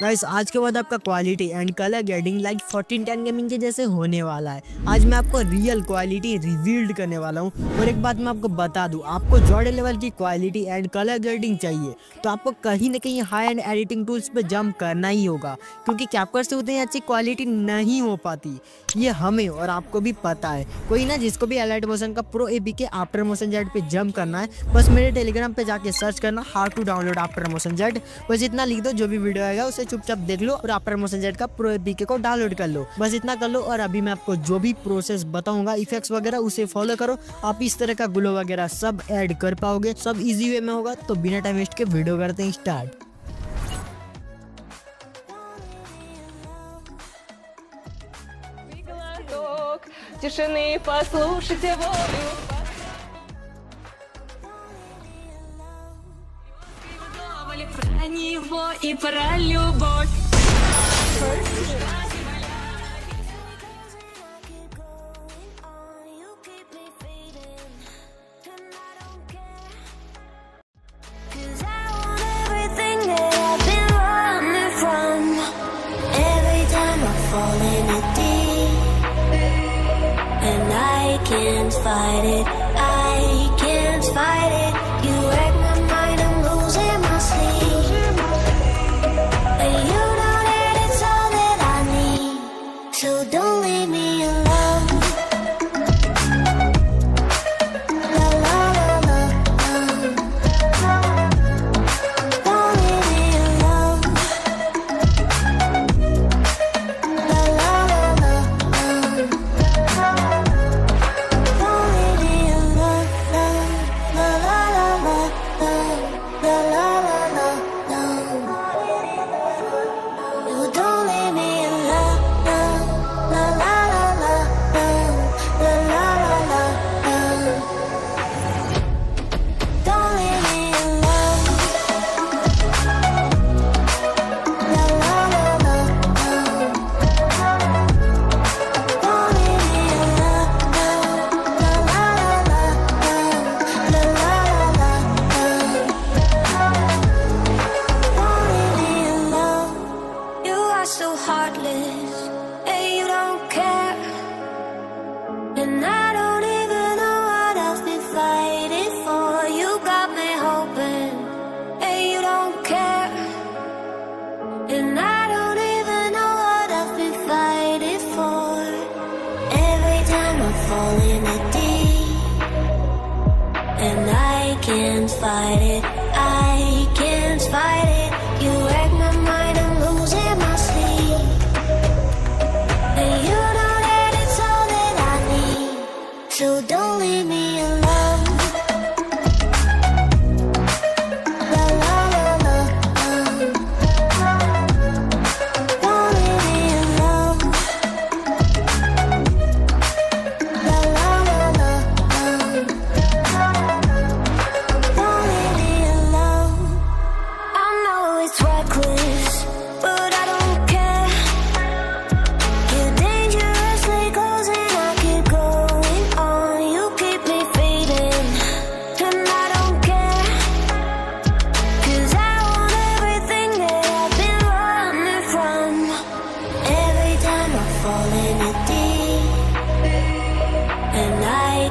Guys आज के बाद आपका quality and colour grading like 1410 gaming के जैसे होने वाला है। आज मैं आपको रियल क्वालिटी रिवील्ड करने वाला हूँ। और एक बात मैं आपको बता दूँ, आपको जॉर्डे लेवल की क्वालिटी एंड कलर ग्रेडिंग चाहिए। तो आपको कहीं ना कहीं हाई एंड एडिटिंग टूल्स पे जंप करना ही होगा, क्योंकि कैपकर से उतनी अच्छी क्वालिटी नहीं हो पाती। ये हमें और आपको भी पता है। कोई ना, जिसको भी एलाइट मोशन का pro A K After Motion Z पे जंप करना है, बस मेरे टेलीग्राम पे जाके सर्च करना how to download After Motion Z बस इतना लिख दो, जो भी वीडियो आएगा, उसे चुपचाप देख लो और आफ्टर मोशन जेट का प्रो ए को डाउनलोड कर लो बस इतना कर लो और अभी मैं आपको जो भी प्रोसेस बताऊंगा इफेक्ट्स वगैरह उसे फॉलो करो आप इस तरह का ग्लो वगैरह सब ऐड कर पाओगे सब इजी वे में होगा तो बिना टाइम वेस्ट के वीडियो करते हैं start глоток тишины, послушайте волю. fall in it deep, and I can't fight it. I can't fight it. So don't leave me can't fight it.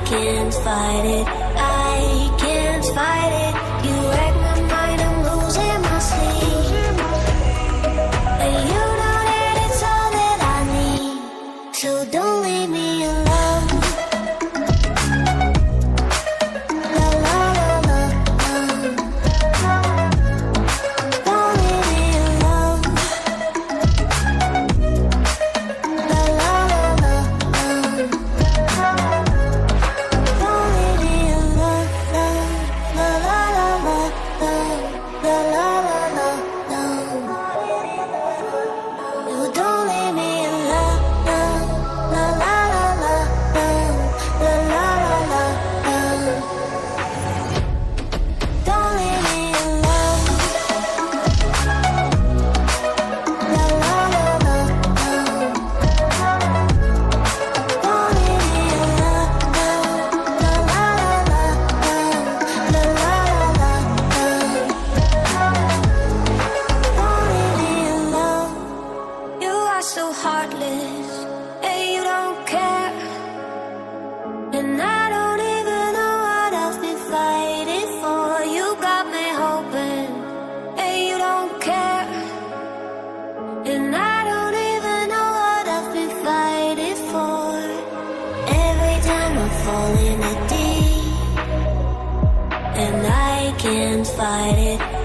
can't fight it. I can't fight it. And I can't fight it,